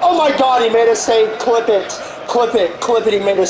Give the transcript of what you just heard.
Oh my god, he made a save. Clip it. Clip it. Clip it. He made a